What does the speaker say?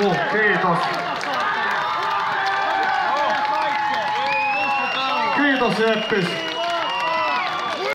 Uhu, kiitos. Kiitos Jeppis.